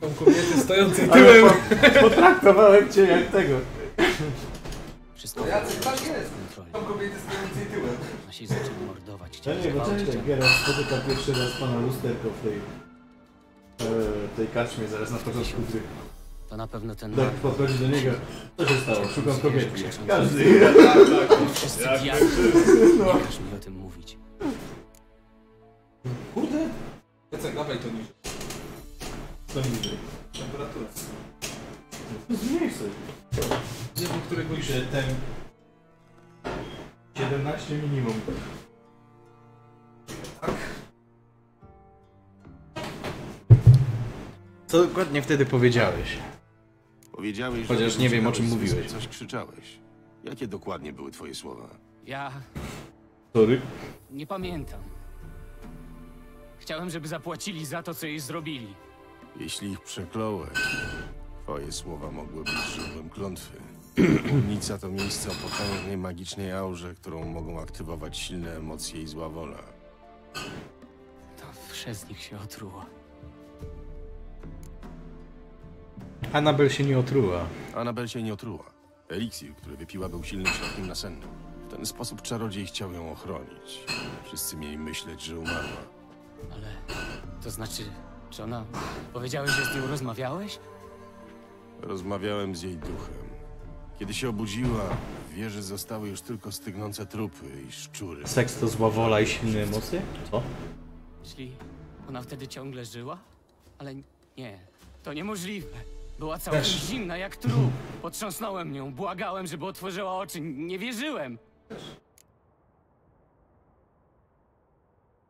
Są kobiety stojące tyłem. Potraktowałem cię jak tego. Wszystko Jacek, tak jest. Są kobiety stojącej tyłem. Nasi zaczęli mordować, Ja chcieli nie, bo czekaj, a Geralt spotyka pierwszy raz pana lusterko w tej... e, tej karczmie zaraz na początku gry. To na pewno ten Tak, podchodzi do niego. Co się stało? Szukam kobiety. Każdy. Wszyscy diabli. Nie każ mi o tym mówić. Kurde. Jacek, dawaj to niżej. Co niżej? Temperatura. Zmniejsz sobie. Nie wiem, którego już... Pisze ten... 17 minimum. Co dokładnie wtedy powiedziałeś? Powiedziałeś, że Chociaż kiedy nie wiem, o czym mówiłeś. Coś krzyczałeś. Jakie dokładnie były twoje słowa? Ja Sorry. nie pamiętam. Chciałem, żeby zapłacili za to, co jej zrobili. Jeśli ich przekląłeś, twoje słowa mogły być źródłem klątwy. Kłomnica to miejsce o potężnej magicznej aurze, którą mogą aktywować silne emocje i zła wola. To przez nich się otruło. Anabel się nie otruła. Anabel się nie otruła. Eliksir, który wypiła, był silnym środkiem nasennym. W ten sposób czarodziej chciał ją ochronić. Wszyscy mieli myśleć, że umarła. Ale to znaczy, czy ona... Powiedziałeś, że z nią rozmawiałeś? Rozmawiałem z jej duchem. Kiedy się obudziła, w wieży zostały już tylko stygnące trupy i szczury. Seks to zła wola i silne emocje? Co? Jeśli ona wtedy ciągle żyła? Ale nie, to niemożliwe. Była całkiem zimna jak trup. Potrząsnąłem nią, błagałem, żeby otworzyła oczy. Nie wierzyłem.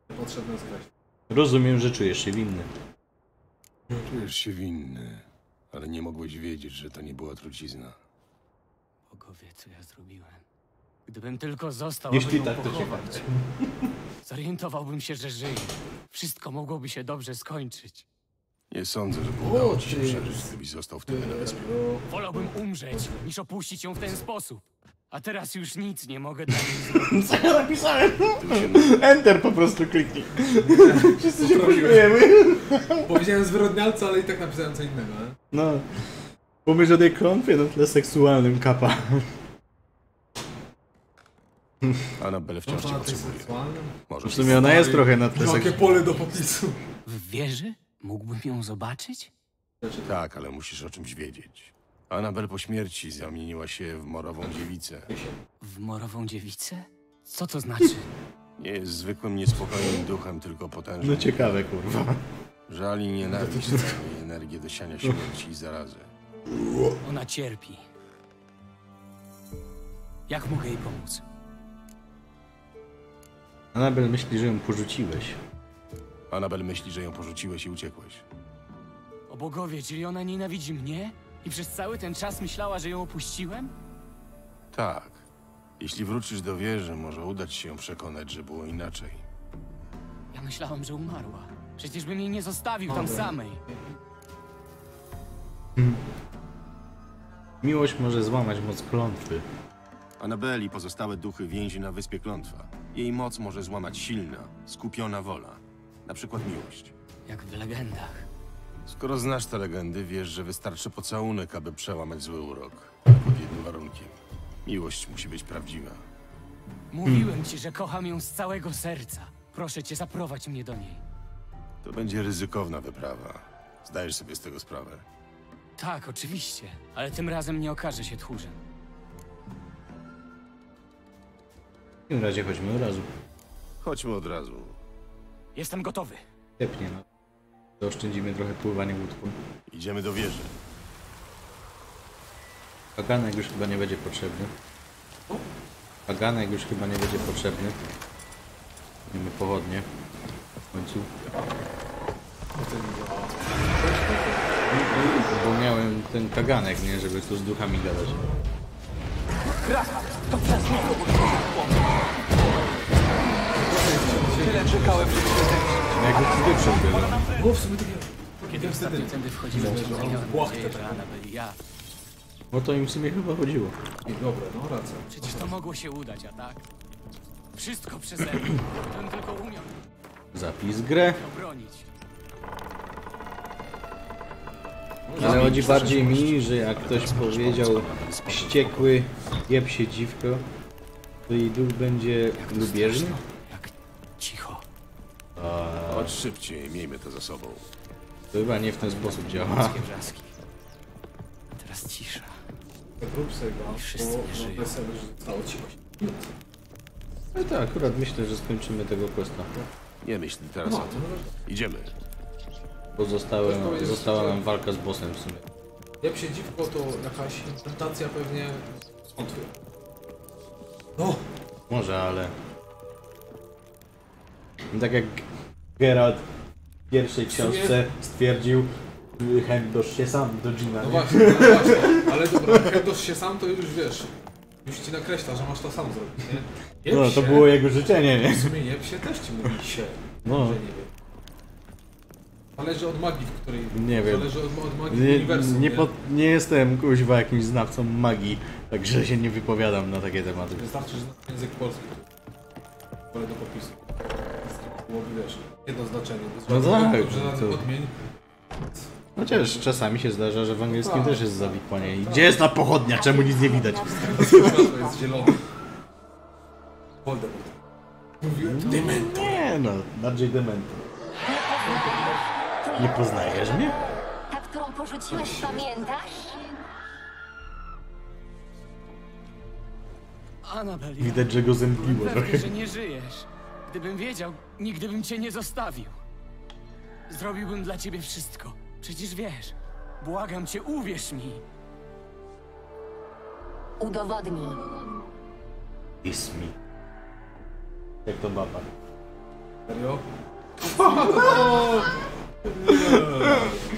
Potrzebne skreślić. Rozumiem, że czujesz się winny. Czujesz się winny, ale nie mogłeś wiedzieć, że to nie była trucizna. Bogowie, co ja zrobiłem. Gdybym tylko został, Jeśli aby ją tak, to pochować, ciekawe. zorientowałbym się, że żyje. Wszystko mogłoby się dobrze skończyć. Nie sądzę, że O, udało ci się ty- przeżyć, gdybyś został wtedy na wyspie. Wolałbym umrzeć, niż opuścić ją w ten sposób. A teraz już nic nie mogę zrobić. Co ja napisałem? Enter po prostu kliknij. Wszyscy się pośmiejemy. Powiedziałem zwyrodnialca, ale i tak napisałem co innego, nie? No. Pomyśl o tej klątwie na tle seksualnym kapa. Anabel wciąż cię potrzebuje. seksualny. Może W sumie ona jest trochę na tle Jakie seksualnym. pole do popisu. W wieży? Mógłbym ją zobaczyć? Tak, ale musisz o czymś wiedzieć. Anabel po śmierci zamieniła się w morową dziewicę. W morową dziewicę? Co to znaczy? Nie jest zwykłym niespokojnym duchem, tylko potężnym. No ciekawe, kurwa. Żal i nienawiść daje energię do siania śmierci i zarazy. Ona cierpi. Jak mogę jej pomóc? Anabel myśli, że ją porzuciłeś. Anabel myśli, że ją porzuciłeś i uciekłeś. O bogowie, czyli ona nienawidzi mnie? I przez cały ten czas myślała, że ją opuściłem? Tak. Jeśli wrócisz do wieży, może udać się ją przekonać, że było inaczej. Ja myślałam, że umarła. Przecież bym jej nie zostawił tam samej. Miłość może złamać moc klątwy. Anabel i pozostałe duchy więzi na wyspie Klątwa. Jej moc może złamać silna, skupiona wola. Na przykład miłość. Jak w legendach. Skoro znasz te legendy, wiesz, że wystarczy pocałunek, aby przełamać zły urok. Pod jednym warunkiem. Miłość musi być prawdziwa. Mówiłem ci, że kocham ją z całego serca. Proszę cię, zaprowadź mnie do niej. To będzie ryzykowna wyprawa. Zdajesz sobie z tego sprawę. Tak, oczywiście, ale tym razem nie okaże się tchórzem. W takim razie chodźmy od razu. Chodźmy od razu. Jestem gotowy. Tepnie, no. Zaoszczędzimy trochę pływania łódką. Idziemy do wieży. Kaganek już chyba nie będzie potrzebny. Kaganek już chyba nie będzie potrzebny. Mamy pochodnie. W końcu. Bo miałem ten kaganek, nie? Żeby tu z duchami gadać. Tyle czekałem, żeby się Jak go tu wyprzął Było w sumie takie... Kiedy ostatnio tędy wchodziłem, to nadzieję, że i ja. No to im w sumie chyba chodziło. I dobra, no racja. Przecież to mogło się udać, a tak? Wszystko przeze mnie. Gdybym tylko umiał Zapis grę. obronić. Ale chodzi bardziej mi, że jak ktoś powiedział wściekły, jeb się dziwko, to jej duch będzie lubieżny? Cicho. Chodź szybciej, miejmy to za sobą. To chyba nie w ten sposób działa. Ludzkie wrzaski. A teraz cisza. Rób sobie go, Wszyscy bo nie no, żyją. wesele, że stało ci 8 minut. No tak, akurat myślę, że skończymy tego questa. Nie myśl teraz No, o tym. to Idziemy. Pozostałe, Ktoś powiedział, została że- nam walka z bossem w sumie. Jak się dziwko, to jakaś implementacja pewnie... Skąd wie? No! Może, ale... Tak jak Geralt w pierwszej książce stwierdził, chętność się sam do Gina. No nie? właśnie, no właśnie. Ale dobra, chętność się sam, to już wiesz. Już ci nakreśla, że masz to sam zrobić, nie? Jeb No, to się. było jego życzenie, nie? W sumie jeb się też ci mówi się. No. Że nie wiem. Zależy od magii, w której... Nie wiem. Zależy od, od magii Nie, uniwersum, nie, pod, nie jestem kuźwa jakimś znawcą magii, także się nie wypowiadam na takie tematy. Wystarczy, że znasz język polski. Wolę do popisu. Byłoby, wiesz, jedno znaczenie. No tak, Dobrze, to- odmień. Chociaż czasami się zdarza, że w angielskim też jest zawikłanie. I Gdzie jest ta pochodnia? Czemu nic nie widać? To jest zielony. Voldemort. Mówiłem, Demento. Nie no, bardziej demento. Nie poznajesz mnie? Ta, którą porzuciłeś, pamiętasz? Anabel, Widać, że go zemdliło pewny, trochę. że nie żyjesz. Gdybym wiedział, nigdy bym cię nie zostawił. Zrobiłbym dla ciebie wszystko. Przecież wiesz. Błagam cię, uwierz mi. Udowodnij. Kiss me. Jak to baba. Serio?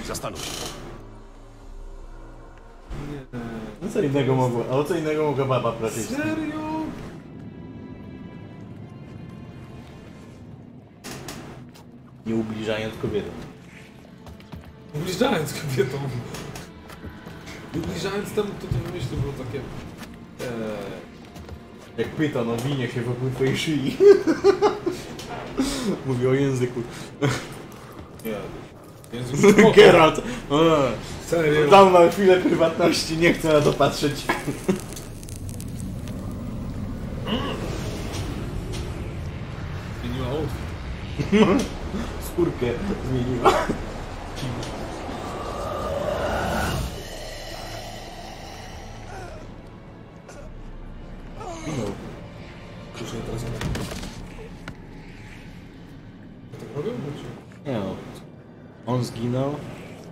Zastanów się. No co innego mogło, a o co innego mogła baba prosić? Serio? Nie ubliżając kobiety. Ubliżając kobietom. Ubliżając temu, kto to wymyślił, było takie... Eee, Jak pyton o winie się wokół twojej szyi. Mówię o języku. nie. Język Geralt! Serio? Dam wam chwilę prywatności, nie chcę na to patrzeć. Zmieniła outfit. Skórkę zmieniła. Minął. Proszę teraz... Tak robią? Nie no. On zginął,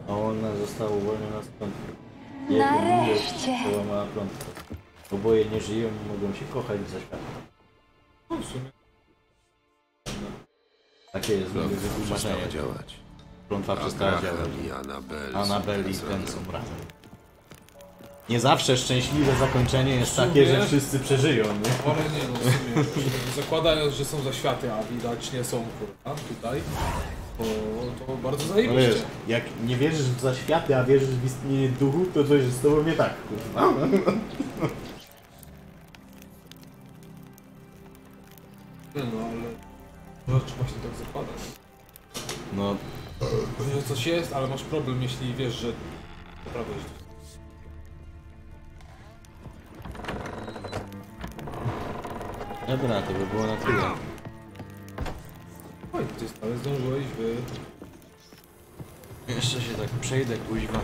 a ona została uwolniona z. Jego Nareszcie. Połamała klątwę. Oboje nie żyją i mogą się kochać za światło. No w sumie. Takie jest wytłumaczenie. działać. Klątwa przestała działać. i Annabel są Anabel i teraz ten są razem. Nie zawsze szczęśliwe zakończenie jest takie, że wszyscy przeżyją, nie? Ale nie no, w sumie. Zakładając, że są zaświaty, a widać nie są kurwa tutaj. To, to bardzo No zajebiście. wiesz, jak nie wierzysz w zaświaty, a wierzysz w istnienie duchu, to coś jest z tobą nie tak, kurwa. No, ale... Trzeba się tak zakładać. No, Że coś jest, ale masz problem, jeśli wiesz, że... Naprawdę jest. dobra, to by było na tyle. Oj, ty ale zdążyłeś wy... Jeszcze się tak przejdę kuźwa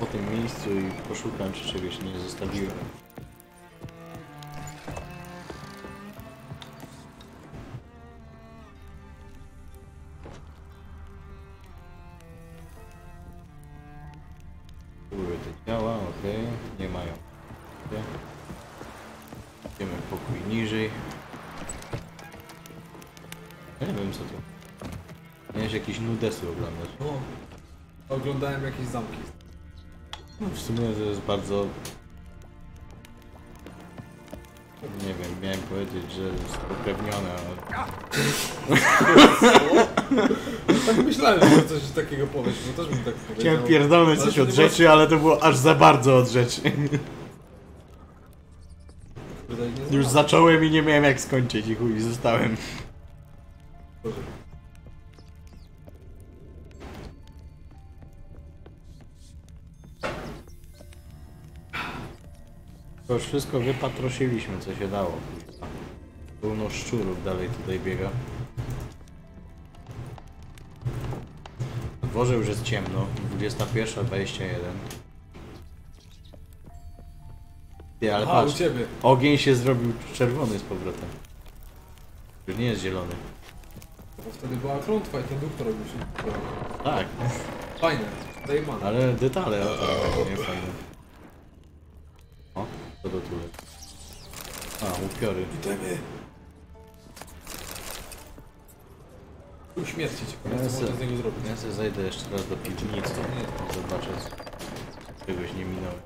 po tym miejscu i poszukam, czy czegoś nie zostawiłem. Nudesy oglądać. No. Oglądałem jakieś zamki. No w sumie to jest bardzo... Nie wiem, miałem powiedzieć, że jest upewnione, ale... Tak myślałem, że coś takiego powiesz, bo też bym tak powiedział. Chciałem pierdolnąć coś to od rzeczy, ale to było aż za bardzo od rzeczy. Już zacząłem i nie miałem jak skończyć i chuj, zostałem. To już wszystko wypatrosiliśmy, co się dało. Pełno szczurów dalej tutaj biega. W dworze już jest ciemno, 21.21. Ty, ale Aha, u patrz, ciebie. ogień się zrobił czerwony z powrotem. Już nie jest zielony. Bo wtedy była klątwa i ten doktor robił się. Tak, Fajne, zajebane. ale detale o nie fajne. O, co do tule. A, upiory. Idziemy. Tu śmierci ciekawe, Ja co se- można z niego zrobić. Ja sobie zajdę jeszcze raz do piwnicy. Zobaczę, czy czegoś nie minąłem.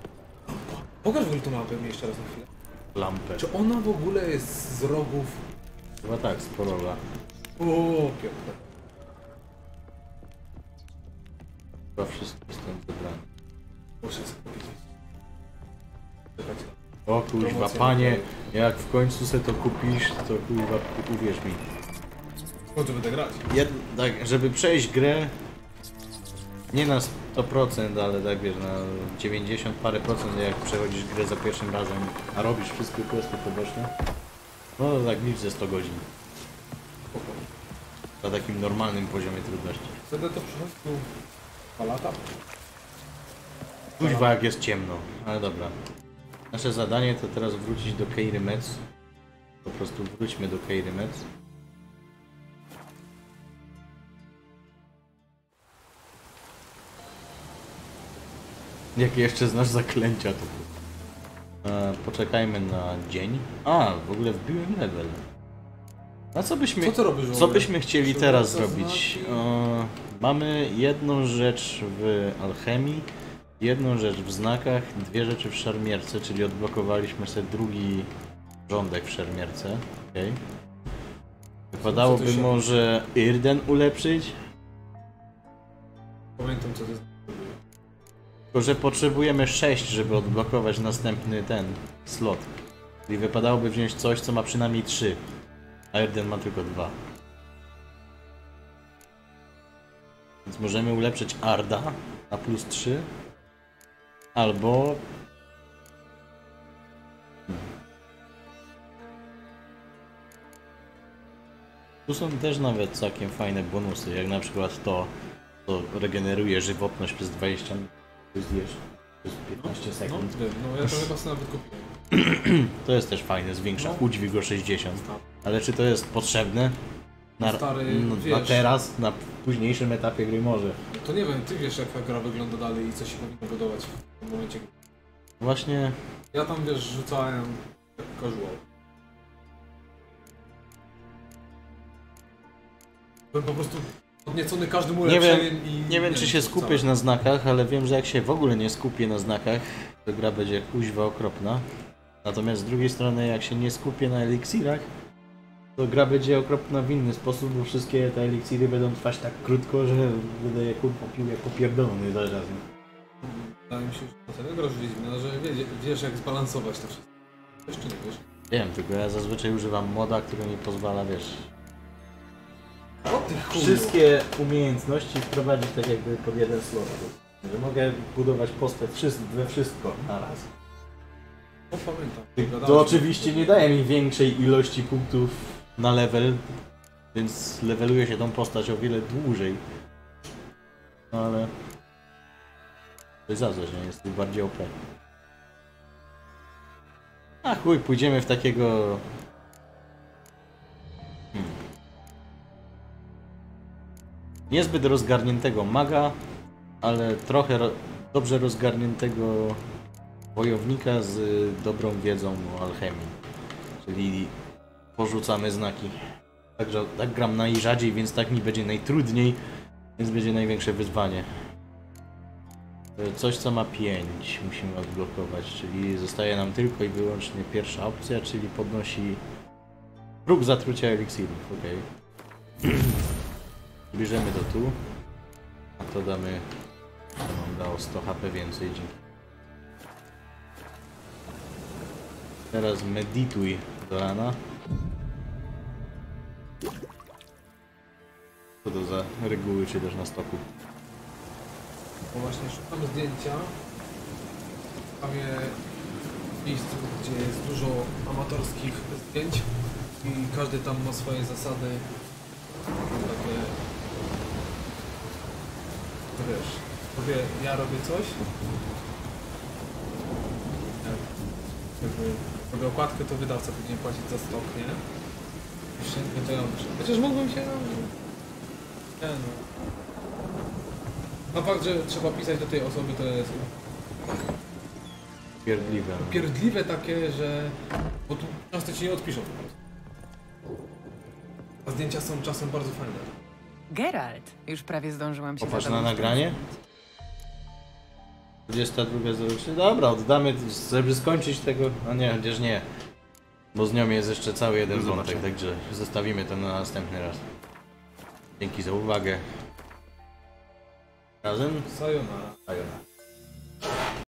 Pokaż w ogóle tą mapę mi jeszcze raz na chwilę. Lampę. Czy ona w ogóle jest z rogów? Chyba tak, z porola. O, piękne. Chyba wszystko jest tam zebrane. Muszę sobie powiedzieć. Czekajcie. O Promocja panie, jak w końcu se to kupisz, to kuźwa, uwierz mi. Chodź, będę grać. Jed, tak, żeby przejść grę, nie na 100%, ale tak wiesz, na 90 parę procent, jak przechodzisz grę za pierwszym razem, a robisz wszystkie questy poboczne, no to tak licz ze 100 godzin. Na takim normalnym poziomie trudności. Wtedy to przychodzi tu dwa lata. Kuźwa jak jest ciemno, ale dobra. Nasze zadanie to teraz wrócić do Keiry Metz. Po prostu wróćmy do Keiry Metz. Jakie jeszcze znasz zaklęcia tu? E, poczekajmy na dzień. A, w ogóle wbiłem level. A co byśmy, Co robisz co byśmy chcieli teraz zrobić? E, mamy jedną rzecz w alchemii, jedną rzecz w znakach, dwie rzeczy w szermierce, czyli odblokowaliśmy sobie drugi rządek w szermierce. Okay. Wypadałoby się- może Irden ulepszyć, Pamiętam co to jest. tylko że potrzebujemy 6, żeby odblokować następny ten slot. Czyli wypadałoby wziąć coś, co ma przynajmniej 3, a Irden ma tylko 2. Więc możemy ulepszyć Arda na plus 3, albo... Tu są też nawet całkiem fajne bonusy, jak na przykład to, to regeneruje żywotność przez 20 minut, zjesz przez 15 No, sekund. wiem, no ja to chyba sobie nawet kupiłem. To jest też fajne, zwiększa No. udźwig o 60. Ale czy to jest potrzebne? Na, Stary, no, na wiesz- teraz, na późniejszym etapie gry może. To nie wiem, ty wiesz jak ta gra wygląda dalej i co się powinno budować w tym momencie. Właśnie Ja tam wiesz, rzucałem casual. Byłem po prostu podniecony każdym nie ulepszeniem wiem, i... nie wiem czy się skupisz na znakach, ale wiem, że jak się w ogóle nie skupię na znakach, to gra będzie kuźwa okropna. Natomiast z drugiej strony, jak się nie skupię na eliksirach, to gra będzie okropna w inny sposób, bo wszystkie te eliksiry będą trwać tak krótko, że będę je kurwa pił jak popierdolony zaraz. Wydaje mi się, że to gra już Wiedźmina, że wie, wiesz jak zbalansować to wszystko. Jeszcze nie wiesz. Wiem, tylko ja zazwyczaj używam moda, który mi pozwala, wiesz, O ty chuju. wszystkie umiejętności wprowadzić tak jakby pod jeden slot. Że mogę budować postać we wszystko na raz. O, pamiętam. To oczywiście nie daje mi większej ilości punktów na level, więc leveluje się tą postać o wiele dłużej. No ale... To jest za coś, nie? Jest bardziej OP. A chuj, pójdziemy w takiego... Hmm. Niezbyt rozgarniętego maga, ale trochę ro... dobrze rozgarniętego wojownika z dobrą wiedzą o alchemii. Czyli porzucamy znaki. Także tak gram najrzadziej, więc tak mi będzie najtrudniej, więc będzie największe wyzwanie. Y, Coś co ma 5 musimy odblokować, czyli zostaje nam tylko i wyłącznie pierwsza opcja, czyli podnosi próg zatrucia eliksirów, ok. Bierzemy to tu, a to damy, to nam dało 100 HP więcej dzięki Teraz medytuj do rana. Co to za reguły czy też na stoku? Bo właśnie szukam zdjęcia. W miejscu, gdzie jest dużo amatorskich zdjęć i każdy tam ma swoje zasady. Takie... Wiesz, robię, ja robię coś. Jak jakby robię okładkę, to wydawca powinien płacić za stok, nie? Wszędzie to ja muszę. Chociaż mógłbym się... no, Nie no. No fakt, że trzeba pisać do tej osoby to jest Pierdliwe. no. pierdliwe takie, że... Bo tu często ci nie odpiszą po prostu. A zdjęcia są czasem bardzo fajne. Geralt, już prawie zdążyłam się Popatrz na nagranie. 22.03. Dobra, oddamy, żeby skończyć tego. No nie, chociaż nie. Bo z nią jest jeszcze cały jeden wątek, także zostawimy to na następny raz. Dzięki za uwagę. Razem? Sayonara. Sayonara.